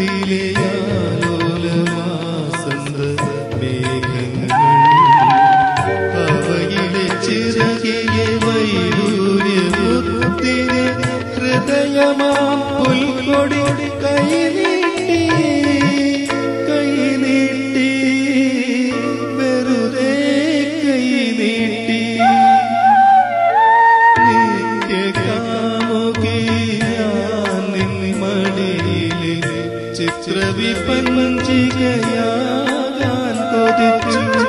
ചക്രവാളത്തിലെ चित्र विपंच गया ज्ञान को दिखा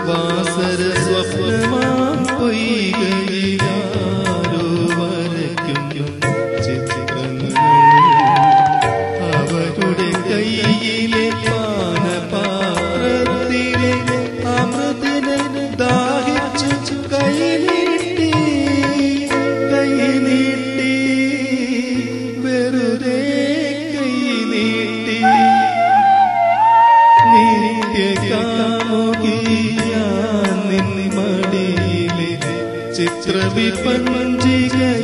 वास चित्र विपंजी गए